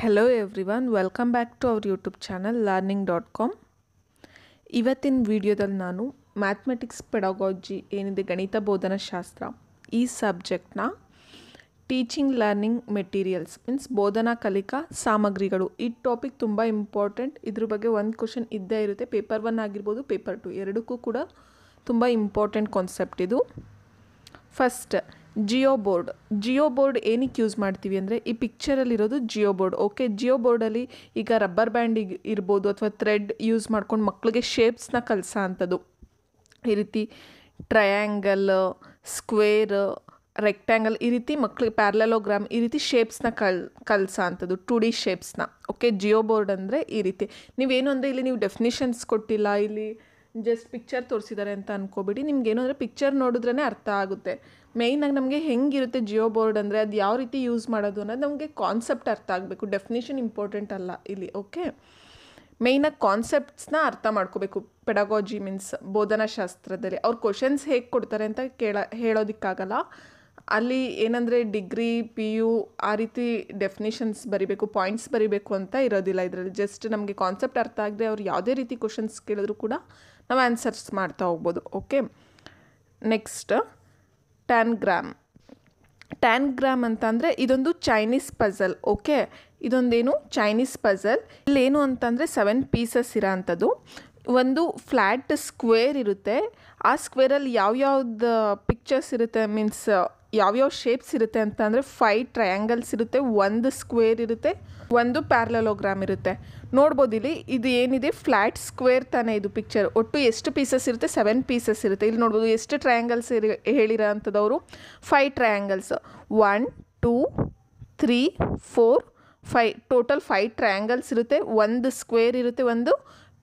Hello everyone welcome back to our YouTube channel learning dot com ಇವತ್ತಿನ ವಿಡಿಯೋದಲ್ಲಿ ನಾನು mathematics ಪೆಡಾಗಾಜಿ ಏನಿದೆ ಗಣಿತ ಬೋಧನಾ ಶಾಸ್ತ್ರ ಈ ಸಬ್ಜೆಕ್ಟ್ನ ಟೀಚಿಂಗ್ ಲರ್ನಿಂಗ್ ಮೆಟೀರಿಯಲ್ಸ್ ಮೀನ್ಸ್ ಬೋಧನಾ ಕಲಿಕಾ ಸಾಮಗ್ರಿಗಳು. ಈ ಟಾಪಿಕ್ ತುಂಬ ಇಂಪಾರ್ಟೆಂಟ್ ಇದ್ರ ಬಗ್ಗೆ ಒಂದು ಕ್ವಶನ್ ಇದ್ದೇ ಇರುತ್ತೆ. ಪೇಪರ್ ಒನ್ ಆಗಿರ್ಬೋದು ಪೇಪರ್ ಟು ಎರಡಕ್ಕೂ ಕೂಡ ತುಂಬ ಇಂಪಾರ್ಟೆಂಟ್ ಕಾನ್ಸೆಪ್ಟ್ ಇದು. First geo board geo board ಏನಕ್ಕೆ ಯೂಸ್ ಮಾಡ್ತೀವಿ ಅಂದರೆ ಈ ಪಿಕ್ಚರಲ್ಲಿರೋದು ಜಿಯೋ ಬೋರ್ಡ್ ಓಕೆ ಜಿಯೋ ಬೋರ್ಡಲ್ಲಿ ಈಗ ರಬ್ಬರ್ ಬ್ಯಾಂಡಿಗೆ ಇರ್ಬೋದು ಅಥವಾ ಥ್ರೆಡ್ ಯೂಸ್ ಮಾಡ್ಕೊಂಡು ಮಕ್ಕಳಿಗೆ ಶೇಪ್ಸ್ನ ಕಲಿಸೋ ಅಂಥದ್ದು ಈ ರೀತಿ ಟ್ರಯಾಂಗಲ್ ಸ್ಕ್ವೇರ್ ರೆಕ್ಟ್ಯಾಂಗಲ್ ಈ ರೀತಿ ಮಕ್ಳಿಗೆ ಪ್ಯಾರ್ಲಲೋಗ್ರಾಮ್ ಈ ರೀತಿ ಶೇಪ್ಸ್ನ ಕಲ್ ಕಲಿಸೋ ಅಂಥದ್ದು ಟು ಡಿ ಶೇಪ್ಸ್ನ ಓಕೆ ಜಿಯೋ ಬೋರ್ಡ್ ಅಂದರೆ ಈ ರೀತಿ. ನೀವೇನು ಅಂದರೆ ಇಲ್ಲಿ ನೀವು ಡೆಫಿನಿಷನ್ಸ್ ಕೊಟ್ಟಿಲ್ಲ, ಇಲ್ಲಿ ಜಸ್ಟ್ ಪಿಕ್ಚರ್ ತೋರಿಸಿದ್ದಾರೆ ಅಂತ ಅನ್ಕೋಬೇಡಿ. ನಿಮ್ಗೆ ಏನು ಅಂದರೆ ಪಿಕ್ಚರ್ ನೋಡಿದ್ರೇ ಅರ್ಥ ಆಗುತ್ತೆ. ಮೇಯ್ನಾಗಿ ನಮಗೆ ಹೆಂಗಿರುತ್ತೆ ಜಿಯೋ ಬೋರ್ಡ್ ಅಂದರೆ ಅದು ಯಾವ ರೀತಿ ಯೂಸ್ ಮಾಡೋದು ಅನ್ನೋದು ನಮಗೆ ಕಾನ್ಸೆಪ್ಟ್ ಅರ್ಥ ಆಗಬೇಕು. ಡೆಫಿನೇಷನ್ ಇಂಪಾರ್ಟೆಂಟ್ ಅಲ್ಲ ಇಲ್ಲಿ ಓಕೆ ಮೇಯ್ನಾಗಿ ಕಾನ್ಸೆಪ್ಟ್ಸ್ನ ಅರ್ಥ ಮಾಡ್ಕೋಬೇಕು ಪೆಡಗಾಜಿ ಮೀನ್ಸ್ ಬೋಧನಾ ಶಾಸ್ತ್ರದಲ್ಲಿ. ಅವ್ರು ಕ್ವಶನ್ಸ್ ಹೇಗೆ ಕೊಡ್ತಾರೆ ಅಂತ ಕೇಳ, ಹೇಳೋದಕ್ಕಾಗಲ್ಲ. ಅಲ್ಲಿ ಏನಂದರೆ ಡಿಗ್ರಿ ಪಿ ಯು ಆ ರೀತಿ ಡೆಫಿನೇಷನ್ಸ್ ಬರಿಬೇಕು ಪಾಯಿಂಟ್ಸ್ ಬರಿಬೇಕು ಅಂತ ಇರೋದಿಲ್ಲ ಇದರಲ್ಲಿ. ಜಸ್ಟ್ ನಮಗೆ ಕಾನ್ಸೆಪ್ಟ್ ಅರ್ಥ ಆಗದೆ ಅವ್ರು ಯಾವುದೇ ರೀತಿ ಕ್ವಶನ್ಸ್ ಕೇಳಿದ್ರು ಕೂಡ ನಾವು ಆನ್ಸರ್ಸ್ ಮಾಡ್ತಾ ಹೋಗ್ಬೋದು okay next tangram tangram ಅಂತಂದರೆ ಇದೊಂದು ಚೈನೀಸ್ ಪಝಲ್ ಓಕೆ ಇದೊಂದೇನು ಚೈನೀಸ್ ಪಝಲ್ ಇಲ್ಲೇನು ಅಂತಂದರೆ ಸೆವೆನ್ ಪೀಸಸ್ ಇರೋ ಅಂಥದ್ದು ಒಂದು ಫ್ಲ್ಯಾಟ್ ಸ್ಕ್ವೇರ್ ಇರುತ್ತೆ. ಆ ಸ್ಕ್ವೇರಲ್ಲಿ ಯಾವ್ಯಾವ್ದು ಪಿಕ್ಚರ್ಸ್ ಇರುತ್ತೆ? ಮೀನ್ಸ್ ಯಾವ್ಯಾವ ಶೇಪ್ಸ್ ಇರುತ್ತೆ ಅಂತ ಅಂದರೆ ಫೈವ್ ಟ್ರಯಾಂಗಲ್ಸ್ ಇರುತ್ತೆ, ಒಂದು ಸ್ಕ್ವೇರ್ ಇರುತ್ತೆ, ಒಂದು ಪ್ಯಾರ್ಲಲೋಗ್ರಾಮ್ ಇರುತ್ತೆ. ನೋಡ್ಬೋದು ಇಲ್ಲಿ ಇದು ಏನಿದೆ? ಫ್ಲ್ಯಾಟ್ ಸ್ಕ್ವೇರ್ ತಾನೇ ಇದು ಪಿಕ್ಚರ್ ಒಟ್ಟು ಎಷ್ಟು ಪೀಸಸ್ ಇರುತ್ತೆ? ಸೆವೆನ್ ಪೀಸಸ್ ಇರುತ್ತೆ. ಇಲ್ಲಿ ನೋಡ್ಬೋದು ಎಷ್ಟು ಟ್ರಯಾಂಗಲ್ಸ್ ಇರಿ, ಹೇಳಿರೋ ಅಂಥದ್ದವರು five triangles one two three four five total five triangles ಇರುತ್ತೆ. ಒಂದು ಸ್ಕ್ವೇರ್ ಇರುತ್ತೆ, ಒಂದು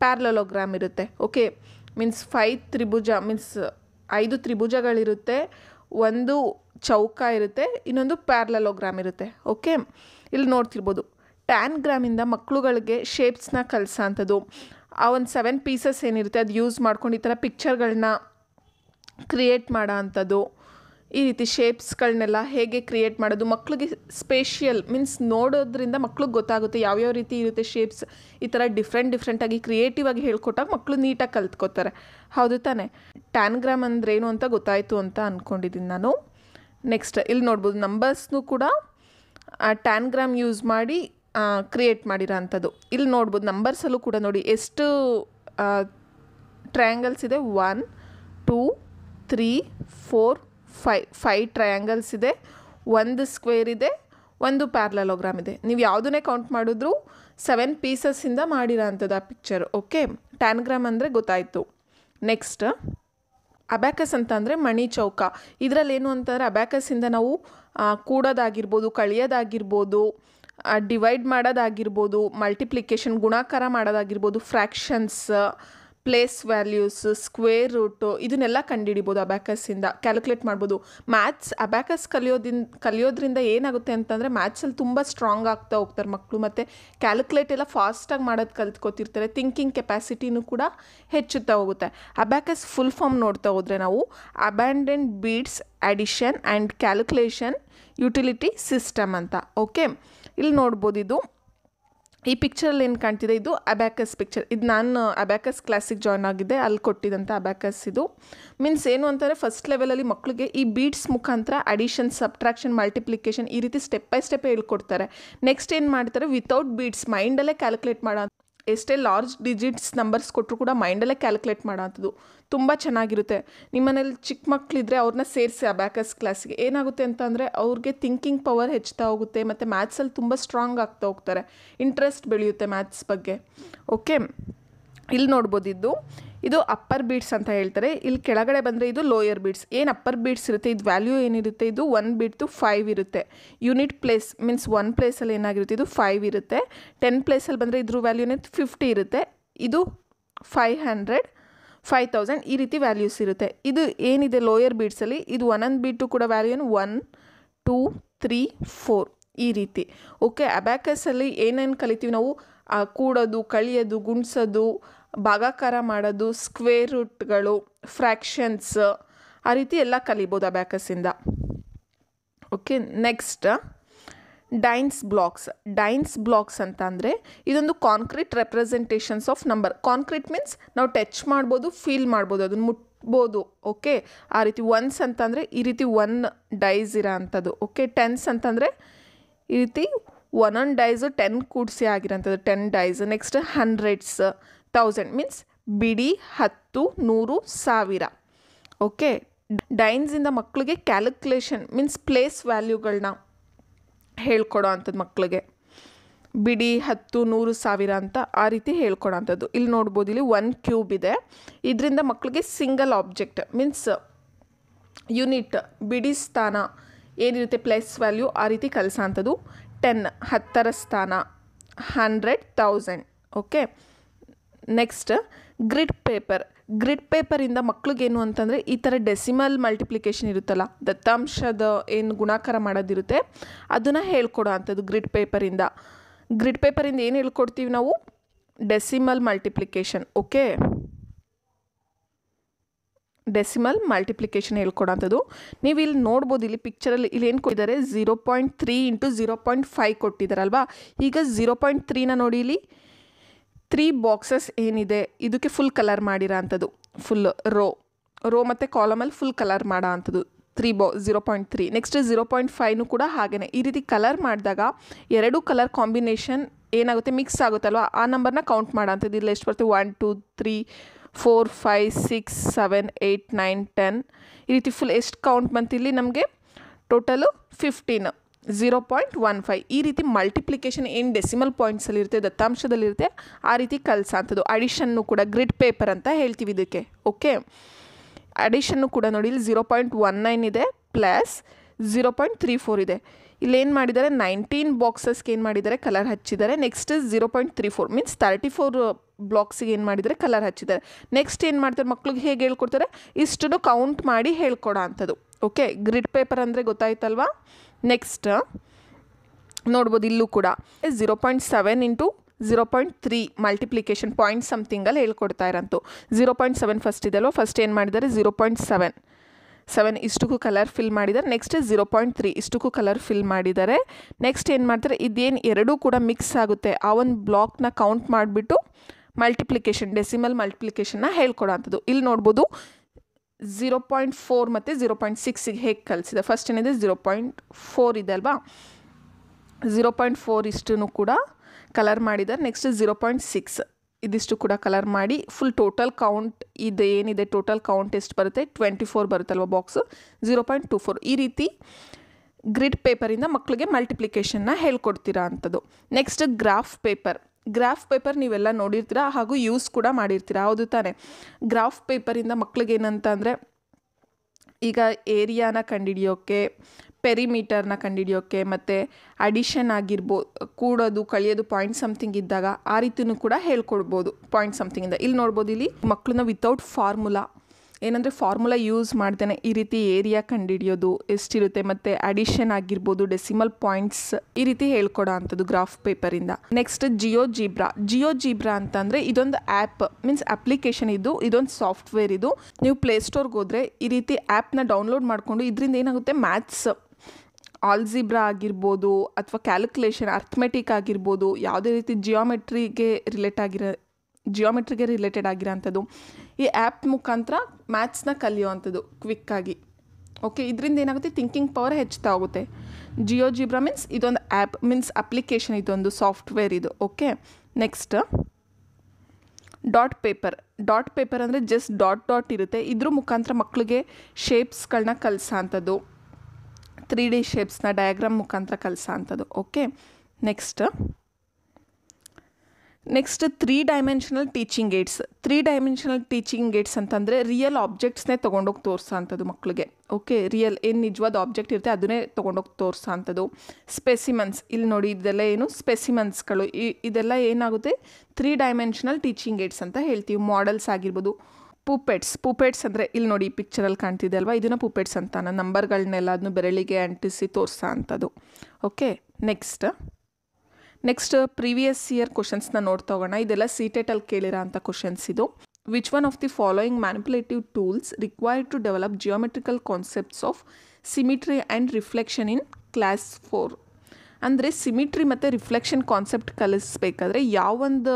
ಪ್ಯಾರ್ಲಲೋಗ್ರಾಮ್ ಇರುತ್ತೆ. ಓಕೆ ಮೀನ್ಸ್ ಫೈವ್ ತ್ರಿಭುಜ ಮೀನ್ಸ್ ಐದು ತ್ರಿಭುಜಗಳಿರುತ್ತೆ. ಒಂದು ಚೌಕ ಇರುತ್ತೆ, ಇನ್ನೊಂದು ಪ್ಯಾರ್ಲಲೋಗ್ರಾಮ್ ಇರುತ್ತೆ. ಓಕೆ ಇಲ್ಲಿ ನೋಡ್ತಿರ್ಬೋದು. ಟ್ಯಾನ್ಗ್ರಾಮಿಂದ ಮಕ್ಕಳುಗಳಿಗೆ ಶೇಪ್ಸ್ನ ಕಲಿಸೋ ಅಂಥದ್ದು ಆ ಒಂದು ಸೆವೆನ್ ಪೀಸಸ್ ಏನಿರುತ್ತೆ, ಅದು ಯೂಸ್ ಮಾಡ್ಕೊಂಡು ಈ ಥರ ಪಿಕ್ಚರ್ಗಳನ್ನ ಕ್ರಿಯೇಟ್ ಮಾಡೋ ಅಂಥದ್ದು ಈ ರೀತಿ ಶೇಪ್ಸ್ಗಳನ್ನೆಲ್ಲ ಹೇಗೆ ಕ್ರಿಯೇಟ್ ಮಾಡೋದು, ಮಕ್ಳಿಗೆ ಸ್ಪೇಷಿಯಲ್ ಮೀನ್ಸ್ ನೋಡೋದ್ರಿಂದ ಮಕ್ಳಿಗೆ ಗೊತ್ತಾಗುತ್ತೆ ಯಾವ್ಯಾವ ರೀತಿ ಇರುತ್ತೆ ಶೇಪ್ಸ್ ಈ ಥರ ಡಿಫ್ರೆಂಟ್ ಡಿಫ್ರೆಂಟಾಗಿ ಕ್ರಿಯೇಟಿವ್ ಆಗಿ ಹೇಳ್ಕೊಟ್ಟಾಗ ಮಕ್ಕಳು ನೀಟಾಗಿ ಕಲ್ತ್ಕೋತಾರೆ. ಹೌದು ತಾನೆ? ಟ್ಯಾನ್ಗ್ರಾಮ್ ಅಂದ್ರೇನು ಅಂತ ಗೊತ್ತಾಯಿತು ಅಂತ ಅಂದ್ಕೊಂಡಿದ್ದೀನಿ ನಾನು. ನೆಕ್ಸ್ಟ್ ಇಲ್ಲಿ ನೋಡ್ಬೋದು ನಂಬರ್ಸ್ನು ಕೂಡ ಟ್ಯಾನ್ಗ್ರಾಮ್ ಯೂಸ್ ಮಾಡಿ ಕ್ರಿಯೇಟ್ ಮಾಡಿರೋ ಅಂಥದ್ದು. ಇಲ್ಲಿ ನೋಡ್ಬೋದು ನಂಬರ್ಸಲ್ಲೂ ಕೂಡ ನೋಡಿ, ಎಷ್ಟು ಟ್ರಯಾಂಗಲ್ಸ್ ಇದೆ? One two three four five five triangles ಇದೆ, ಒಂದು ಸ್ಕ್ವೇರ್ ಇದೆ, ಒಂದು ಪ್ಯಾರ್ಲಲೋಗ್ರಾಮ್ ಇದೆ. ನೀವು ಯಾವುದನ್ನೇ ಕೌಂಟ್ ಮಾಡಿದ್ರು ಸೆವೆನ್ ಪೀಸಸ್ಸಿಂದ ಮಾಡಿರೋ ಅಂಥದ್ದು ಆ ಪಿಕ್ಚರ್ ಓಕೆ ಟ್ಯಾನ್ಗ್ರಾಮ್ ಅಂದರೆ ಗೊತ್ತಾಯಿತು. ನೆಕ್ಸ್ಟ್ ಅಬ್ಯಾಕಸ್ ಅಂತ ಅಂದರೆ ಮಣಿ ಚೌಕ. ಇದರಲ್ಲಿ ಏನು ಅಂತಂದರೆ ಅಬ್ಯಾಕಸ್ಸಿಂದ ನಾವು ಕೂಡೋದಾಗಿರ್ಬೋದು, ಕಳಿಯೋದಾಗಿರ್ಬೋದು ಡಿವೈಡ್ ಮಾಡೋದಾಗಿರ್ಬೋದು ಮಲ್ಟಿಪ್ಲಿಕೇಶನ್ ಗುಣಾಕಾರ ಮಾಡೋದಾಗಿರ್ಬೋದು fractions place values square root ಇದನ್ನೆಲ್ಲ ಕಂಡುಹಿಡಿಬೋದು ಅಬ್ಯಾಕಸಿಂದ ಕ್ಯಾಲ್ಕುಲೇಟ್ ಮಾಡ್ಬೋದು. ಮ್ಯಾಥ್ಸ್ ಅಬ್ಯಾಕಸ್ ಕಲಿಯೋದಿಂದ ಕಲಿಯೋದ್ರಿಂದ ಏನಾಗುತ್ತೆ ಅಂತಂದರೆ ಮ್ಯಾಥ್ಸಲ್ಲಿ ತುಂಬ ಸ್ಟ್ರಾಂಗ್ ಆಗ್ತಾ ಹೋಗ್ತಾರೆ ಮಕ್ಕಳು ಮತ್ತು ಕ್ಯಾಲ್ಕುಲೇಟ್ ಎಲ್ಲ ಫಾಸ್ಟಾಗಿ ಮಾಡೋದು ಕಲ್ತ್ಕೋತಿರ್ತಾರೆ. ಥಿಂಕಿಂಗ್ ಕೆಪ್ಯಾಸಿಟಿನೂ ಕೂಡ ಹೆಚ್ಚುತ್ತಾ ಹೋಗುತ್ತೆ. ಅಬ್ಯಾಕಸ್ ಫುಲ್ ಫಾರ್ಮ್ ನೋಡ್ತಾ ಹೋದರೆ ನಾವು abundant beads addition and calculation utility system ಅಂತ. ಓಕೆ ಇಲ್ಲಿ ನೋಡ್ಬೋದು ಇದು. ಈ ಪಿಕ್ಚರಲ್ಲಿ ಏನು ಕಾಣ್ತಿದೆ? ಇದು ಅಬ್ಯಾಕಸ್ ಪಿಕ್ಚರ್ ಇದು ನಾನು ಅಬ್ಯಾಕಸ್ ಕ್ಲಾಸಿಗೆ ಜಾಯ್ನ್ ಆಗಿದ್ದೆ. ಅಲ್ಲಿ ಕೊಟ್ಟಿದ್ದಂಥ ಅಬ್ಯಾಕಸ್ ಇದು. ಮೀನ್ಸ್ ಏನು ಅಂತಂದರೆ ಫಸ್ಟ್ ಲೆವೆಲಲ್ಲಿ ಮಕ್ಕಳಿಗೆ ಈ ಬೀಡ್ಸ್ ಮುಖಾಂತರ ಅಡಿಷನ್ ಸಬ್ಟ್ರಾಕ್ಷನ್ ಮಲ್ಟಿಪ್ಲಿಕೇಶನ್ ಈ ರೀತಿ ಸ್ಟೆಪ್ ಬೈ ಸ್ಟೆಪ್ ಹೇಳ್ಕೊಡ್ತಾರೆ. ನೆಕ್ಸ್ಟ್ ಏನು ಮಾಡ್ತಾರೆ? ವಿತೌಟ್ ಬೀಡ್ಸ್ ಮೈಂಡಲ್ಲೇ ಕ್ಯಾಲ್ಕುಲೇಟ್ ಮಾಡೋ ಎಷ್ಟೇ ಲಾರ್ಜ್ ಡಿಜಿಟ್ಸ್ ನಂಬರ್ಸ್ ಕೊಟ್ಟರು ಕೂಡ ಮೈಂಡಲ್ಲೇ ಕ್ಯಾಲ್ಕುಲೇಟ್ ಮಾಡೋಂಥದ್ದು. ತುಂಬ ಚೆನ್ನಾಗಿರುತ್ತೆ. ನಿಮ್ಮನೇಲಿ ಚಿಕ್ಕ ಮಕ್ಕಳಿದ್ರೆ ಅವ್ರನ್ನ ಸೇರಿಸಿ ಅಬ್ಯಾಕಸ್ ಕ್ಲಾಸಿಗೆ. ಏನಾಗುತ್ತೆ ಅಂತಂದರೆ ಅವ್ರಿಗೆ ಥಿಂಕಿಂಗ್ ಪವರ್ ಹೆಚ್ಚುತ್ತಾ ಹೋಗುತ್ತೆ, ಮತ್ತು ಮ್ಯಾಥ್ಸಲ್ಲಿ ತುಂಬ ಸ್ಟ್ರಾಂಗ್ ಆಗ್ತಾ ಹೋಗ್ತಾರೆ. ಇಂಟ್ರೆಸ್ಟ್ ಬೆಳೆಯುತ್ತೆ ಮ್ಯಾಥ್ಸ್ ಬಗ್ಗೆ. ಓಕೆ? ಇಲ್ಲಿ ನೋಡ್ಬೋದು ಇದು ಅಪ್ಪರ್ ಬೀಡ್ಸ್ ಅಂತ ಹೇಳ್ತಾರೆ. ಇಲ್ಲಿ ಕೆಳಗಡೆ ಬಂದರೆ ಇದು ಲೋಯರ್ ಬೀಡ್ಸ್ ಏನು ಅಪ್ಪರ್ ಬೀಡ್ಸ್ ಇರುತ್ತೆ, ಇದು ವ್ಯಾಲ್ಯೂ ಏನಿರುತ್ತೆ, ಇದು ಒನ್ ಟು ಫೈವ್ ಇರುತ್ತೆ. ಯೂನಿಟ್ ಪ್ಲೇಸ್ ಮೀನ್ಸ್ ಒನ್ ಪ್ಲೇಸಲ್ಲಿ ಏನಾಗಿರುತ್ತೆ, ಇದು ಫೈವ್ ಇರುತ್ತೆ. ಟೆನ್ ಪ್ಲೇಸಲ್ಲಿ ಬಂದರೆ ಇದ್ರ ವ್ಯಾಲ್ಯೂ ಏನಿತ್ತು ಫಿಫ್ಟಿ ಇರುತ್ತೆ. ಇದು ಫೈವ್ ಹಂಡ್ರೆಡ್ ಫೈವ್ ತೌಸಂಡ್ ಈ ರೀತಿ ವ್ಯಾಲ್ಯೂಸ್ ಇರುತ್ತೆ. ಇದು ಏನಿದೆ ಲೋಯರ್ ಬೀಡ್ಸಲ್ಲಿ ಇದು ಒಂದೊಂದು ಬೀಟು ಕೂಡ ವ್ಯಾಲ್ಯೂ ಏನು ಒನ್ ಟೂ ತ್ರೀ ಫೋರ್ ಈ ರೀತಿ. ಓಕೆ ಅಬ್ಯಾಕಸಲ್ಲಿ ಏನೇನು ಕಲಿತೀವಿ ನಾವು? ಕೂಡೋದು, ಕಳಿಯೋದು, ಗುಣಿಸೋದು ಭಾಗಾಕಾರ ಮಾಡೋದು ಸ್ಕ್ವೇರ್ ರೂಟ್ಗಳು ಫ್ರ್ಯಾಕ್ಷನ್ಸ್ ಆ ರೀತಿ ಎಲ್ಲ ಕಲಿಬೋದು ಅಬ್ಯಾಕಸಿಂದ okay next dienes blocks dienes blocks ಅಂತ ಅಂದರೆ ಇದೊಂದು concrete representations of number concrete means ನಾವು ಟಚ್ ಮಾಡ್ಬೋದು ಫೀಲ್ ಮಾಡ್ಬೋದು, ಅದನ್ನು ಮುಟ್ಬೋದು. ಓಕೆ ಆ ರೀತಿ ಒನ್ಸ್ ಅಂತಂದರೆ ಈ ರೀತಿ ಒನ್ ಡೈಸ್ ಇರೋ ಅಂಥದ್ದು ಓಕೆ ಟೆನ್ಸ್ ಅಂತಂದರೆ ಈ ರೀತಿ ಒನ್ ಡೈಸು ಟೆನ್ ಕೂಡಿಸಿ ಆಗಿರೋಂಥದ್ದು ten dice next hundreds thousand means ಬಿಡಿ, ಹತ್ತು, ನೂರು, ಸಾವಿರ. ಓಕೆ ಡೈನ್ಸಿಂದ ಮಕ್ಕಳಿಗೆ ಕ್ಯಾಲ್ಕುಲೇಷನ್ ಮೀನ್ಸ್ ಪ್ಲೇಸ್ ವ್ಯಾಲ್ಯೂಗಳನ್ನ ಹೇಳ್ಕೊಡೋ ಅಂಥದ್ದು ಮಕ್ಕಳಿಗೆ ಬಿಡಿ, ಹತ್ತು, ನೂರು, ಸಾವಿರ ಅಂತ ಆ ರೀತಿ ಹೇಳ್ಕೊಡೋ ಅಂಥದ್ದು. ಇಲ್ಲಿ ನೋಡ್ಬೋದು, ಇಲ್ಲಿ ಒನ್ ಕ್ಯೂಬ್ ಇದೆ. ಇದರಿಂದ ಮಕ್ಕಳಿಗೆ ಸಿಂಗಲ್ ಆಬ್ಜೆಕ್ಟ್ ಮೀನ್ಸ್ ಯೂನಿಟ್ ಬಿಡಿ ಸ್ಥಾನ, ಏನಿರುತ್ತೆ ಪ್ಲೇಸ್ ವ್ಯಾಲ್ಯೂ ಆ ರೀತಿ ಕಲಿಸೋ ಅಂಥದ್ದು. ಟೆನ್ ಹತ್ತರ ಸ್ಥಾನ hundred thousand okay next grid paper grid ಪೇಪರಿಂದ ಮಕ್ಳಿಗೇನು ಅಂತಂದರೆ ಈ ಥರ ಡೆಸಿಮಲ್ ಮಲ್ಟಿಪ್ಲಿಕೇಶನ್ ಇರುತ್ತಲ್ಲ, ದತ್ತಾಂಶದ ಏನು ಗುಣಾಕಾರ ಮಾಡೋದಿರುತ್ತೆ, ಅದನ್ನು ಹೇಳ್ಕೊಡೋ ಅಂಥದ್ದು ಗ್ರಿಡ್ ಪೇಪರಿಂದ ಗ್ರಿಡ್ ಪೇಪರಿಂದ ಏನು ಹೇಳ್ಕೊಡ್ತೀವಿ ನಾವು? Decimal multiplication okay decimal multiplication ಹೇಳ್ಕೊಡೋಂಥದ್ದು ನೀವು ಇಲ್ಲಿ ನೋಡ್ಬೋದು, ಇಲ್ಲಿ ಪಿಕ್ಚರಲ್ಲಿ ಇಲ್ಲಿ ಏನು ಕೊಟ್ಟಿದ್ದಾರೆ? Zero point three into zero point five ಕೊಟ್ಟಿದ್ದಾರಲ್ವಾ? ಈಗ ಝೀರೋ ಪಾಯಿಂಟ್ ತ್ರೀನ ನೋಡಿ ಇಲ್ಲಿ. ತ್ರೀ ಬಾಕ್ಸಸ್ ಏನಿದೆ, ಇದಕ್ಕೆ ಫುಲ್ ಕಲರ್ ಮಾಡಿರೋ ಅಂಥದ್ದು. ಫುಲ್ ರೋ ರೋ ಮತ್ತು ಕಾಲಮಲ್ಲಿ ಫುಲ್ ಕಲರ್ ಮಾಡೋ ಅಂಥದ್ದು. ತ್ರೀ ಬಾ zero point three next zero point ಫೈವ್ನು ಕೂಡ ಹಾಗೆಯೇ ಈ ರೀತಿ ಕಲರ್ ಮಾಡಿದಾಗ ಎರಡು ಕಲರ್ ಕಾಂಬಿನೇಷನ್ ಏನಾಗುತ್ತೆ ಮಿಕ್ಸ್ ಆಗುತ್ತಲ್ವ? ಆ ನಂಬರ್ನ ಕೌಂಟ್ ಮಾಡೋ ಅಂಥದ್ದು. ಇಲ್ಲಿ ಎಷ್ಟು ಬರ್ತೀವಿ one two three four five six seven eight nine ten ಈ ರೀತಿ ಫುಲ್ ಎಷ್ಟು ಕೌಂಟ್ ಬಂತಿಲ್ಲಿ ನಮಗೆ total fifteen zero point one five ಈ ರೀತಿ ಮಲ್ಟಿಪ್ಲಿಕೇಶನ್ ಏನು ಡೆಸಿಮಲ್ ಪಾಯಿಂಟ್ಸಲ್ಲಿರುತ್ತೆ ದತ್ತಾಂಶದಲ್ಲಿರುತ್ತೆ ಆ ರೀತಿ ಕಲ್ಸಂಥದ್ದು. ಅಡಿಷನ್ನು ಕೂಡ ಗ್ರಿಡ್ ಪೇಪರ್ ಅಂತ ಹೇಳ್ತೀವಿ ಇದಕ್ಕೆ ಓಕೆ ಅಡಿಷನ್ನು ಕೂಡ ನೋಡಿ, ಇಲ್ಲಿ ಝೀರೋ ಪಾಯಿಂಟ್ ಒನ್ ನೈನ್ ಇದೆ plus zero point three four ಇದೆ. ಇಲ್ಲೇನು ಮಾಡಿದ್ದಾರೆ? ನೈನ್ಟೀನ್ ಬಾಕ್ಸಸ್ಗೆ ಏನು ಮಾಡಿದ್ದಾರೆ? ಕಲರ್ ಹಚ್ಚಿದ್ದಾರೆ. Next zero point three four means thirty four ಬ್ಲಾಕ್ಸಿಗೆ ಏನು ಮಾಡಿದರೆ ಕಲರ್ ಹಚ್ಚಿದ್ದಾರೆ. ನೆಕ್ಸ್ಟ್ ಏನು ಮಾಡ್ತಾರೆ ಮಕ್ಳಿಗೆ ಹೇಗೆ ಹೇಳ್ಕೊಡ್ತಾರೆ? ಇಷ್ಟನ್ನು ಕೌಂಟ್ ಮಾಡಿ ಹೇಳ್ಕೊಡೋ ಅಂಥದ್ದು. ಓಕೆ ಗ್ರಿಡ್ ಪೇಪರ್ ಅಂದರೆ ಗೊತ್ತಾಯ್ತಲ್ವಾ? ನೆಕ್ಸ್ಟ್ ನೋಡ್ಬೋದು ಇಲ್ಲೂ ಕೂಡ. Zero point seven into zero point three multiplication point ಸಮಥಿಂಗಲ್ಲಿ ಹೇಳ್ಕೊಡ್ತಾ ಇರೋಂತು ಝೀರೋ ಪಾಯಿಂಟ್ ಸೆವೆನ್ ಫಸ್ಟ್ ಇದೆಯಲ್ವ? ಫಸ್ಟ್ ಏನು ಮಾಡಿದ್ದಾರೆ? ಜೀರೋ ಪಾಯಿಂಟ್ ಸೆವೆನ್ ಸೆವೆನ್ ಇಷ್ಟಕ್ಕೂ ಕಲರ್ ಫಿಲ್ ಮಾಡಿದ್ದಾರೆ. ನೆಕ್ಸ್ಟ್ ಝೀರೋ ಪಾಯಿಂಟ್ ತ್ರೀ ಇಷ್ಟಕ್ಕೂ ಕಲರ್ ಫಿಲ್ ಮಾಡಿದ್ದಾರೆ. ನೆಕ್ಸ್ಟ್ ಏನು ಮಾಡ್ತಾರೆ? ಇದೇನು ಎರಡೂ ಕೂಡ ಮಿಕ್ಸ್ ಆಗುತ್ತೆ. ಆ ಒಂದು ಬ್ಲಾಕ್ನ ಕೌಂಟ್ ಮಾಡಿಬಿಟ್ಟು ಮಲ್ಟಿಪ್ಲಿಕೇಶನ್ ಡೆಸಿಮಲ್ ಮಲ್ಟಿಪ್ಲಿಕೇಶನ್ನ ಹೇಳ್ಕೊಡೋಂಥದ್ದು. ಇಲ್ಲಿ ನೋಡ್ಬೋದು ಝೀರೋ ಪಾಯಿಂಟ್ ಫೋರ್ ಮತ್ತು ಝೀರೋ ಪಾಯಿಂಟ್ ಸಿಕ್ಸಿಗೆ ಹೇಗೆ ಕಲಿಸಿದೆ? ಫಸ್ಟ್ ಏನಿದೆ? ಝೀರೋ ಪಾಯಿಂಟ್ ಫೋರ್ ಇದೆ ಅಲ್ವಾ? ಝೀರೋ ಪಾಯಿಂಟ್ ಫೋರ್ ಇಷ್ಟನ್ನು ಕೂಡ ಕಲರ್ ಮಾಡಿದ್ದಾರೆ ನೆಕ್ಸ್ಟ್ ಝೀರೋ ಪಾಯಿಂಟ್ ಸಿಕ್ಸ್ ಇದಿಷ್ಟು ಕೂಡ ಕಲರ್ ಮಾಡಿ ಫುಲ್ ಟೋಟಲ್ ಕೌಂಟ್ ಇದು ಏನಿದೆ? ಟೋಟಲ್ ಕೌಂಟ್ ಎಷ್ಟು ಬರುತ್ತೆ? Twenty four ಬರುತ್ತಲ್ವ box zero point two four ಈ ರೀತಿ ಗ್ರಿಡ್ ಪೇಪರಿಂದ ಮಕ್ಕಳಿಗೆ ಮಲ್ಟಿಪ್ಲಿಕೇಶನ್ನ ಹೇಳ್ಕೊಡ್ತೀರಾ ಅಂಥದ್ದು. Next graph paper graph paper ನೀವೆಲ್ಲ ನೋಡಿರ್ತೀರಾ ಹಾಗೂ ಯೂಸ್ ಕೂಡ ಮಾಡಿರ್ತೀರಾ? ಹೌದು ತಾನೆ. ಗ್ರಾಫ್ ಪೇಪರಿಂದ ಮಕ್ಳಿಗೆ ಏನಂತ ಅಂದರೆ ಈಗ ಏರಿಯಾನ ಕಂಡುಹಿಡಿಯೋಕ್ಕೆ ಪೆರಿಮೀಟರ್ನ ಕಂಡುಹಿಡಿಯೋಕ್ಕೆ ಮತ್ತು ಅಡಿಷನ್ ಆಗಿರ್ಬೋದು ಕೂಡೋದು, ಕಳಿಯೋದು, ಪಾಯಿಂಟ್ ಸಮಥಿಂಗ್ ಇದ್ದಾಗ ಆ ರೀತಿಯೂ ಕೂಡ ಹೇಳ್ಕೊಡ್ಬೋದು, ಪಾಯಿಂಟ್ ಸಮಥಿಂಗಿಂದ ಇಲ್ಲಿ ನೋಡ್ಬೋದು ಇಲ್ಲಿ ಮಕ್ಕಳನ್ನ ವಿತೌಟ್ ಫಾರ್ಮುಲಾ ಏನಂದರೆ ಫಾರ್ಮುಲಾ ಯೂಸ್ ಮಾಡ್ದೇನೆ ಈ ರೀತಿ ಏರಿಯಾ ಕಂಡುಹಿಡಿಯೋದು ಎಷ್ಟಿರುತ್ತೆ ಮತ್ತು ಅಡಿಷನ್ ಆಗಿರ್ಬೋದು ಡೆಸಿಮಲ್ ಪಾಯಿಂಟ್ಸ್ ಈ ರೀತಿ ಹೇಳ್ಕೊಡೋ ಅಂಥದ್ದು ಗ್ರಾಫ್ ಪೇಪರಿಂದ next GeoGebra GeoGebra ಅಂತಂದರೆ ಇದೊಂದು ಆ್ಯಪ್ ಮೀನ್ಸ್ ಅಪ್ಲಿಕೇಶನ್ ಇದು, ಇದೊಂದು ಸಾಫ್ಟ್ವೇರ್ ಇದು. ನೀವು ಪ್ಲೇಸ್ಟೋರ್ಗೆ ಹೋದರೆ ಈ ರೀತಿ ಆ್ಯಪ್ನ ಡೌನ್ಲೋಡ್ ಮಾಡಿಕೊಂಡು ಇದರಿಂದ ಏನಾಗುತ್ತೆ? ಮ್ಯಾಥ್ಸ್ ಆಲ್ಜಿಬ್ರಾ ಆಗಿರ್ಬೋದು ಅಥವಾ ಕ್ಯಾಲ್ಕುಲೇಷನ್ ಅರ್ಥಮೆಟಿಕ್ ಆಗಿರ್ಬೋದು, ಯಾವುದೇ ರೀತಿ ಜಿಯೋಮೆಟ್ರಿಗೆ ರಿಲೇಟ್ ಆಗಿರೋ ಜಿಯೋಮೆಟ್ರಿಗೆ ರಿಲೇಟೆಡ್ ಆಗಿರೋಂಥದ್ದು ಈ ಆ್ಯಪ್ ಮುಖಾಂತರ ಮ್ಯಾಥ್ಸ್ನ ಕಲಿಯುವಂಥದ್ದು ಕ್ವಿಕ್ಕಾಗಿ ಓಕೆ ಇದರಿಂದ ಏನಾಗುತ್ತೆ? ಥಿಂಕಿಂಗ್ ಪವರ್ ಹೆಚ್ಚುತ್ತಾ ಹೋಗುತ್ತೆ. ಜಿಯೋ ಜಿಬ್ರಾ ಮೀನ್ಸ್ ಇದೊಂದು ಆ್ಯಪ್ ಮೀನ್ಸ್ ಅಪ್ಲಿಕೇಶನ್ ಇದೊಂದು ಸಾಫ್ಟ್ವೇರ್ ಇದು. Okay next dot paper dot paper ಅಂದರೆ ಜಸ್ಟ್ ಡಾಟ್ ಡಾಟ್ ಇರುತ್ತೆ. ಇದ್ರ ಮುಖಾಂತರ ಮಕ್ಕಳಿಗೆ ಶೇಪ್ಸ್ಗಳನ್ನ ಕಲಿಸೋ ತ್ರೀ ಡಿ ಶೇಪ್ಸ್ನ ಡಯಾಗ್ರಾಮ್ ಮುಖಾಂತರ ಕಲಿಸೋ ಅಂಥದ್ದು okay next next three dimensional teaching aids three dimensional teaching aids ಅಂತಂದರೆ ರಿಯಲ್ ಆಬ್ಜೆಕ್ಟ್ಸ್ನೇ ತೊಗೊಂಡೋಗಿ ತೋರಿಸೋ ಅಂಥದ್ದು ಮಕ್ಕಳಿಗೆ ಓಕೆ ರಿಯಲ್ ಏನು ನಿಜವಾದ ಆಬ್ಜೆಕ್ಟ್ ಇರುತ್ತೆ ಅದನ್ನೇ ತೊಗೊಂಡೋಗಿ ತೋರಿಸೋ ಅಂಥದ್ದು ಸ್ಪೆಸಿಮನ್ಸ್ ಇಲ್ಲಿ ನೋಡಿ, ಇದೆಲ್ಲ ಏನು? ಸ್ಪೆಸಿಮನ್ಸ್ಗಳು ಇದೆಲ್ಲ ಏನಾಗುತ್ತೆ? ತ್ರೀ ಡೈಮೆನ್ಷನಲ್ ಟೀಚಿಂಗ್ ಏಡ್ಸ್ ಅಂತ ಹೇಳ್ತೀವಿ. ಮಾಡೆಲ್ಸ್ ಆಗಿರ್ಬೋದು. ಪೂಪೆಟ್ಸ್ ಪೂಪೆಟ್ಸ್ ಅಂದರೆ ಇಲ್ಲಿ ನೋಡಿ ಪಿಕ್ಚರಲ್ಲಿ ಕಾಣ್ತಿದೆ ಅಲ್ವಾ? ಇದನ್ನು ಪೂಪೆಟ್ಸ್ ಅಂತಾನೆ. ನಂಬರ್ಗಳನ್ನೆಲ್ಲ ಅದನ್ನು ಬೆರಳಿಗೆ ಅಂಟಿಸಿ ತೋರಿಸೋ ಅಂಥದ್ದು okay next next previous year ಕ್ವಶನ್ಸ್ನ ನೋಡ್ತಾ ಹೋಗೋಣ ಇದೆಲ್ಲ ಸಿಟೆಟಲ್ಲಿ ಕೇಳಿರೋ ಅಂಥ ಕ್ವಶನ್ಸ್ ಇದು which one of the following manipulative tools required to develop geometrical concepts of symmetry and reflection in class four ಅಂದರೆ ಸಿಮಿಟ್ರಿ ಮತ್ತು ರಿಫ್ಲೆಕ್ಷನ್ ಕಾನ್ಸೆಪ್ಟ್ ಕಲಿಸ್ಬೇಕಾದ್ರೆ ಯಾವೊಂದು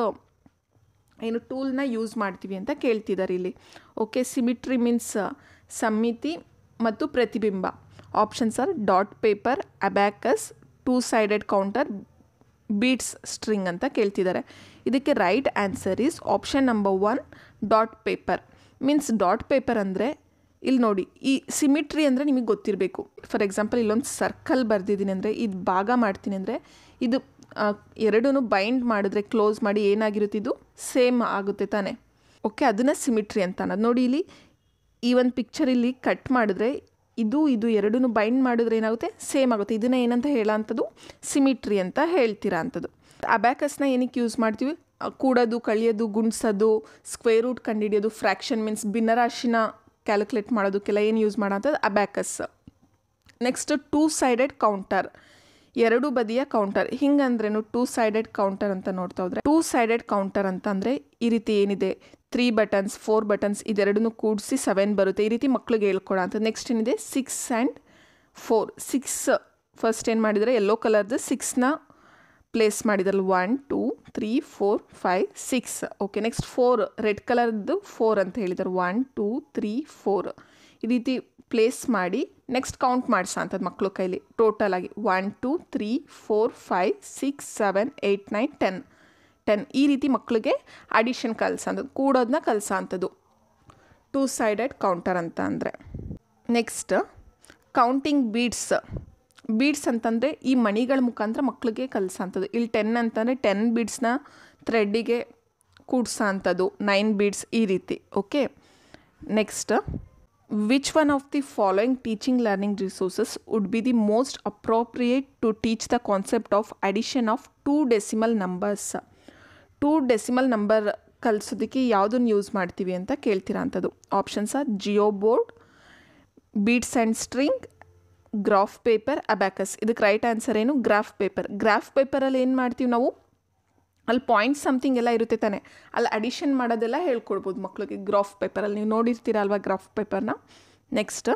ಏನು ಟೂಲ್ನ ಯೂಸ್ ಮಾಡ್ತೀವಿ ಅಂತ ಕೇಳ್ತಿದ್ದಾರೆ ಇಲ್ಲಿ. ಓಕೆ ಸಿಮಿಟ್ರಿ ಮೀನ್ಸ್ ಸಮ್ಮಿತಿ ಮತ್ತು ಪ್ರತಿಬಿಂಬ. Options are dot paper abacus two sided counter beads string ಅಂತ ಕೇಳ್ತಿದ್ದಾರೆ ಇದಕ್ಕೆ right answer is option number one dot paper means dot paper ಅಂದರೆ ಇಲ್ಲಿ ನೋಡಿ, ಈ ಸಿಮಿಟ್ರಿ ಅಂದರೆ ನಿಮಗೆ ಗೊತ್ತಿರಬೇಕು. ಫಾರ್ ಎಕ್ಸಾಂಪಲ್ ಇಲ್ಲೊಂದು ಸರ್ಕಲ್ ಬರೆದಿದ್ದೀನಿ ಅಂದರೆ, ಇದು ಭಾಗ ಮಾಡ್ತೀನಿ ಅಂದರೆ, ಇದು ಎರಡೂ ಬೈಂಡ್ ಮಾಡಿದ್ರೆ ಕ್ಲೋಸ್ ಮಾಡಿ ಏನಾಗಿರುತ್ತೆ ಇದು? ಸೇಮ್ ಆಗುತ್ತೆ ತಾನೇ. ಓಕೆ ಅದನ್ನು ಸಿಮಿಟ್ರಿ ಅಂತ ಅನ್ನೋದು. ನೋಡಿ ಇಲ್ಲಿ ಈ ಒಂದು ಪಿಕ್ಚರ್ ಇಲ್ಲಿ ಕಟ್ ಮಾಡಿದ್ರೆ ಇದು ಇದು ಎರಡೂ ಬೈಂಡ್ ಮಾಡಿದ್ರೆ ಏನಾಗುತ್ತೆ? ಸೇಮ್ ಆಗುತ್ತೆ. ಇದನ್ನು ಏನಂತ ಹೇಳೋವಂಥದ್ದು ಸಿಮಿಟ್ರಿ ಅಂತ ಹೇಳ್ತೀರಾ ಅಂಥದ್ದು. ಅಬ್ಯಾಕಸ್ನ ಏನಕ್ಕೆ ಯೂಸ್ ಮಾಡ್ತೀವಿ? ಕೂಡೋದು, ಕಳಿಯೋದು, ಗುಣಿಸೋದು ಸ್ಕ್ವೇರ್ ರೂಟ್ ಕಂಡುಹಿಡಿಯೋದು ಫ್ರ್ಯಾಕ್ಷನ್ ಮೀನ್ಸ್ ಭಿನ್ನರಾಶಿನ ಕ್ಯಾಲ್ಕುಲೇಟ್ ಮಾಡೋದಕ್ಕೆಲ್ಲ ಏನು use ಮಾಡೋಂಥದ್ದು abacus next two sided counter ಎರಡು ಬದಿಯ ಕೌಂಟರ್ ಹಿಂಗಂದ್ರೇನು ಟೂ ಸೈಡೆಡ್ ಕೌಂಟರ್ ಅಂತ ನೋಡ್ತಾ ಹೋದ್ರೆ? ಟೂ ಸೈಡೆಡ್ ಕೌಂಟರ್ ಅಂತಂದರೆ ಈ ರೀತಿ ಏನಿದೆ? ತ್ರೀ ಬಟನ್ಸ್ ಫೋರ್ ಬಟನ್ಸ್ ಇದೆರಡನ್ನೂ ಕೂಡಿಸಿ ಸೆವೆನ್ ಬರುತ್ತೆ. ಈ ರೀತಿ ಮಕ್ಳಿಗೆ ಹೇಳ್ಕೊಡೋ ಅಂತ. ನೆಕ್ಸ್ಟ್ ಏನಿದೆ? Six and four six first ಏನು ಮಾಡಿದರೆ ಎಲ್ಲೋ ಕಲರ್ದು ಸಿಕ್ಸ್ನ ಪ್ಲೇಸ್ ಮಾಡಿದ್ರಲ್ಲ one two three four five six okay next four red ಕಲರ್ದು ಫೋರ್ ಅಂತ ಹೇಳಿದ್ದಾರೆ. ಒನ್ ಟೂ ತ್ರೀ ಫೋರ್ ಈ ರೀತಿ ಪ್ಲೇಸ್ ಮಾಡಿ ನೆಕ್ಸ್ಟ್ ಕೌಂಟ್ ಮಾಡಿಸ ಅಂಥದ್ದು ಮಕ್ಕಳು ಕೈಲಿ. ಟೋಟಲ್ ಆಗಿ one two three four five six seven eight nine ten ten ಈ ರೀತಿ ಮಕ್ಕಳಿಗೆ ಅಡಿಷನ್ ಕಲಿಸೋ ಅಂಥದ್ದು ಕೂಡೋದನ್ನ ಕಲಿಸ ಅಂಥದ್ದು. ಟೂ ಸೈಡೆಡ್ ಕೌಂಟರ್ ಅಂತ ಅಂದರೆ. ನೆಕ್ಸ್ಟ್ ಕೌಂಟಿಂಗ್ ಬೀಡ್ಸ್ ಬೀಡ್ಸ್ ಅಂತಂದರೆ ಈ ಮಣಿಗಳ ಮುಖಾಂತರ ಮಕ್ಕಳಿಗೆ ಕಲಿಸೋಂಥದ್ದು ಇಲ್ಲಿ ಟೆನ್ ಅಂತಂದರೆ ಟೆನ್ ಬೀಡ್ಸ್ನ ಥ್ರೆಡ್ಡಿಗೆ ಕೂಡ್ಸೋ ಅಂಥದ್ದು. ನೈನ್ ಬೀಡ್ಸ್ ಈ ರೀತಿ okay next which one of the following teaching learning resources would be the most appropriate to teach the concept of addition of two decimal numbers two decimal number ಕಲಿಸೋದಕ್ಕೆ ಯಾವುದನ್ನು use ಮಾಡ್ತೀವಿ ಅಂತ ಕೇಳ್ತೀರಾ ಅಂಥದ್ದು. Options are geoboard beads and string graph paper abacus ಇದಕ್ಕೆ right answer ಏನು? Graph paper graph ಪೇಪರಲ್ಲಿ ಏನು ಮಾಡ್ತೀವಿ ನಾವು? ಅಲ್ಲಿ ಪಾಯಿಂಟ್ ಸಮಥಿಂಗ್ ಎಲ್ಲ ಇರುತ್ತೆ ತಾನೆ. ಅಲ್ಲಿ ಅಡಿಷನ್ ಮಾಡೋದೆಲ್ಲ ಹೇಳ್ಕೊಡ್ಬೋದು ಮಕ್ಕಳಿಗೆ ಗ್ರಾಫ್ ಪೇಪರಲ್ಲಿ ನೀವು ನೋಡಿರ್ತೀರ ಅಲ್ವಾ ಗ್ರಾಫ್ ಪೇಪರ್ನ next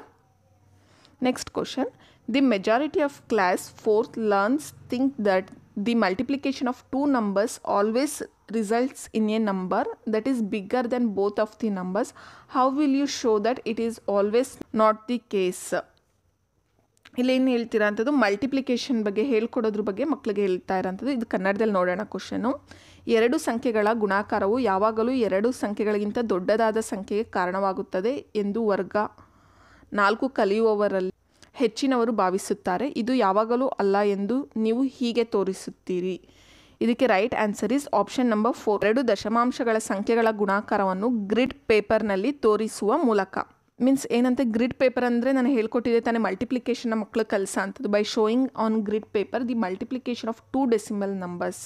next question the majority of class fourth learns think that the multiplication of two numbers always results in a number that is bigger than both of the numbers how will you show that it is always not the case ಇಲ್ಲೇನು ಹೇಳ್ತೀರಾ ಅಂಥದ್ದು multiplication ಬಗ್ಗೆ ಹೇಳ್ಕೊಡೋದ್ರ ಬಗ್ಗೆ ಮಕ್ಕಳಿಗೆ ಹೇಳ್ತಾ ಇರೋಂಥದ್ದು. ಇದು ಕನ್ನಡದಲ್ಲಿ ನೋಡೋಣ ಕ್ವಶನು ಎರಡು ಸಂಖ್ಯೆಗಳ ಗುಣಾಕಾರವು ಯಾವಾಗಲೂ ಎರಡು ಸಂಖ್ಯೆಗಳಿಗಿಂತ ದೊಡ್ಡದಾದ ಸಂಖ್ಯೆಗೆ ಕಾರಣವಾಗುತ್ತದೆ ಎಂದು ವರ್ಗ ನಾಲ್ಕು ಕಲಿಯುವವರಲ್ಲಿ ಹೆಚ್ಚಿನವರು ಭಾವಿಸುತ್ತಾರೆ. ಇದು ಯಾವಾಗಲೂ ಅಲ್ಲ ಎಂದು ನೀವು ಹೀಗೆ ತೋರಿಸುತ್ತೀರಿ. ಇದಕ್ಕೆ right answer is option number four ಎರಡು ದಶಮಾಂಶಗಳ ಸಂಖ್ಯೆಗಳ ಗುಣಾಕಾರವನ್ನು ಗ್ರಿಡ್ ಪೇಪರ್ನಲ್ಲಿ ತೋರಿಸುವ ಮೂಲಕ. ಮೀನ್ಸ್ ಏನಂತೆ ಗ್ರಿಡ್ ಪೇಪರ್ ಅಂದರೆ ನಾನು ಹೇಳ್ಕೊಟ್ಟಿದ್ದೆ ತಾನೇ ಮಲ್ಟಿಪ್ಲಿಕೇಶನ್ನ ಮಕ್ಕಳು ಕಲಿಸ ಅಂಥದ್ದು by showing on grid paper the multiplication of two decimal numbers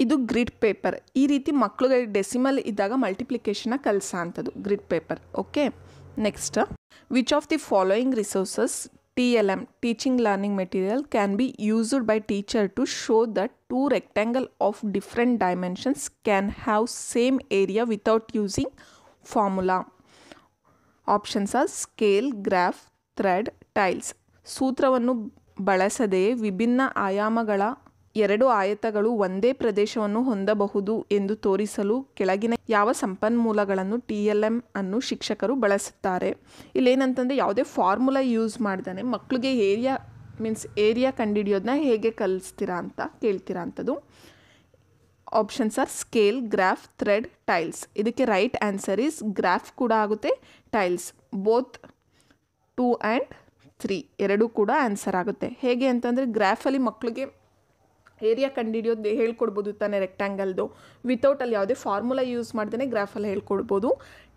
ಇದು ಗ್ರಿಡ್ ಪೇಪರ್ ಈ ರೀತಿ ಮಕ್ಕಳಿಗೆ ಡೆಸಿಮಲ್ ಇದ್ದಾಗ ಮಲ್ಟಿಪ್ಲಿಕೇಶನ್ನ ಕಲಿಸ ಅಂಥದ್ದು grid paper okay next which of the following resources um teaching learning material can be used by teacher to show that two rectangle of different dimensions can have same area without using formula options are scale graph thread tiles ಸೂತ್ರವನ್ನು ಬಳಸದೆಯೇ ವಿಭಿನ್ನ ಆಯಾಮಗಳ ಎರಡು ಆಯತಗಳು ಒಂದೇ ಪ್ರದೇಶವನ್ನು ಹೊಂದಬಹುದು ಎಂದು ತೋರಿಸಲು ಕೆಳಗಿನ ಯಾವ ಸಂಪನ್ಮೂಲಗಳನ್ನು ಟಿ ಎಲ್ ಎಂ ಅನ್ನು ಶಿಕ್ಷಕರು ಬಳಸುತ್ತಾರೆ. ಇಲ್ಲೇನಂತಂದರೆ ಯಾವುದೇ ಫಾರ್ಮುಲಾ ಯೂಸ್ ಮಾಡ್ದಾನೆ ಮಕ್ಕಳಿಗೆ ಏರಿಯಾ ಮೀನ್ಸ್ ಏರಿಯಾ ಕಂಡುಹಿಡಿಯೋದನ್ನ ಹೇಗೆ ಕಲಿಸ್ತೀರಾ ಅಂತ ಕೇಳ್ತೀರಾ ಅಂಥದ್ದು options are scale, graph, thread, tiles. ಇದಕ್ಕೆ ರೈಟ್ ಆನ್ಸರ್ ಈಸ್ ಗ್ರಾಫ್ ಕೂಡ ಆಗುತ್ತೆ, tiles. Both two and three ಎರಡೂ ಕೂಡ ಆನ್ಸರ್ ಆಗುತ್ತೆ. ಹೇಗೆ ಅಂತಂದರೆ ಗ್ರಾಫಲ್ಲಿ ಮಕ್ಕಳಿಗೆ ಏರಿಯಾ ಕಂಡುಹಿಡಿಯೋದು ಹೇಳ್ಕೊಡ್ಬೋದು ತಾನೇ ರೆಕ್ಟ್ಯಾಂಗಲ್ದು ವಿತೌಟ್ ಅಲ್ಲಿ ಯಾವುದೇ ಫಾರ್ಮುಲಾ ಯೂಸ್ ಮಾಡ್ದೇ ಗ್ರಾಫಲ್ಲಿ ಹೇಳ್ಕೊಡ್ಬೋದು.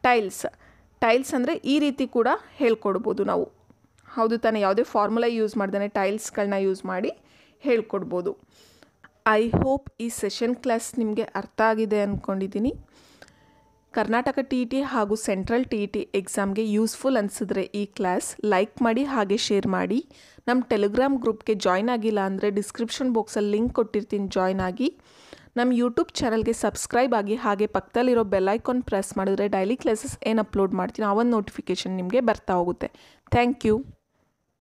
ಟೈಲ್ಸ್ ಟೈಲ್ಸ್ ಅಂದರೆ ಈ ರೀತಿ ಕೂಡ ಹೇಳ್ಕೊಡ್ಬೋದು ನಾವು. ಹೌದು ತಾನೇ, ಯಾವುದೇ ಫಾರ್ಮುಲಾ ಯೂಸ್ ಮಾಡ್ದೇ ಟೈಲ್ಸ್ಗಳನ್ನ ಯೂಸ್ ಮಾಡಿ ಹೇಳ್ಕೊಡ್ಬೋದು. ಐ ಹೋಪ್ ಈ ಸೆಷನ್ ಕ್ಲಾಸ್ ನಿಮಗೆ ಅರ್ಥ ಆಗಿದೆ ಅಂದ್ಕೊಂಡಿದ್ದೀನಿ ಕರ್ನಾಟಕ ಟಿ ಟಿ ಹಾಗೂ ಸೆಂಟ್ರಲ್ ಟಿ ಟಿ ಎಕ್ಸಾಮ್ಗೆ ಯೂಸ್ಫುಲ್ ಅನಿಸಿದ್ರೆ ಈ ಕ್ಲಾಸ್ ಲೈಕ್ ಮಾಡಿ ಹಾಗೆ ಶೇರ್ ಮಾಡಿ. ನಮ್ಮ ಟೆಲಿಗ್ರಾಮ್ ಗ್ರೂಪ್ಗೆ ಜಾಯ್ನ್ ಆಗಿಲ್ಲ ಅಂದರೆ ಡಿಸ್ಕ್ರಿಪ್ಷನ್ ಬಾಕ್ಸಲ್ಲಿ ಲಿಂಕ್ ಕೊಟ್ಟಿರ್ತೀನಿ ಜಾಯ್ನ್ ಆಗಿ. ನಮ್ಮ ಯೂಟ್ಯೂಬ್ ಚಾನಲ್ಗೆ ಸಬ್ಸ್ಕ್ರೈಬ್ ಆಗಿ ಹಾಗೆ ಪಕ್ಕದಲ್ಲಿರೋ ಬೆಲ್ಲೈಕಾನ್ ಪ್ರೆಸ್ ಮಾಡಿದ್ರೆ ಡೈಲಿ ಕ್ಲಾಸಸ್ ಏನು ಅಪ್ಲೋಡ್ ಮಾಡ್ತೀನಿ ಆ ಒಂದು ನೋಟಿಫಿಕೇಷನ್ ನಿಮಗೆ ಬರ್ತಾ ಹೋಗುತ್ತೆ. Thank you.